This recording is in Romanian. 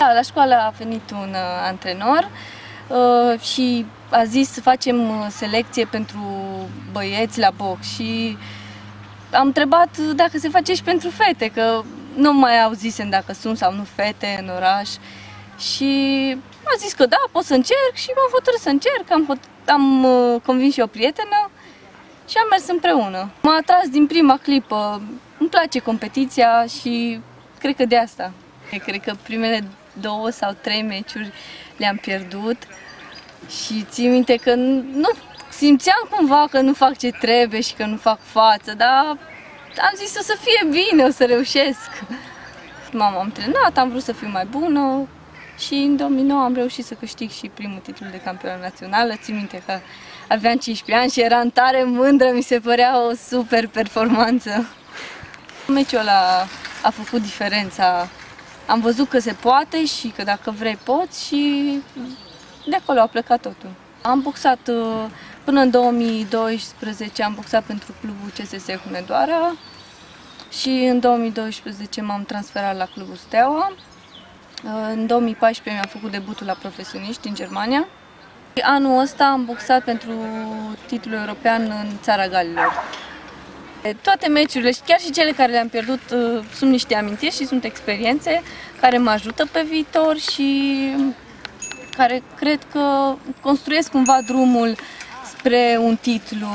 Da, la școală a venit un uh, antrenor uh, și a zis să facem uh, selecție pentru băieți la box și am întrebat dacă se face și pentru fete, că nu mai auzisem dacă sunt sau nu fete în oraș și a zis că da, pot să încerc și m-am hotărât să încerc, am, hot- am uh, convins și o prietenă și am mers împreună. M-a atras din prima clipă, îmi place competiția și cred că de asta. Cred că primele două sau trei meciuri le-am pierdut și țin minte că nu simțeam cumva că nu fac ce trebuie și că nu fac față, dar am zis o să fie bine, o să reușesc. M-am antrenat, am vrut să fiu mai bună și în 2009 am reușit să câștig și primul titlu de campionă națională. Țin minte că aveam 15 ani și eram tare mândră, mi se părea o super performanță. Meciul ăla a făcut diferența. Am văzut că se poate și că dacă vrei poți și de acolo a plecat totul. Am boxat uh, până în 2012, am boxat pentru clubul CSS Hunedoara și în 2012 m-am transferat la clubul Steaua. Uh, În 2014 mi-am făcut debutul la profesioniști în Germania. Anul ăsta am boxat pentru titlul european în țara Galilor. Toate meciurile, și chiar și cele care le-am pierdut, uh, sunt niște amintiri și sunt experiențe care mă ajută pe viitor și care cred că construiesc cumva drumul spre un titlu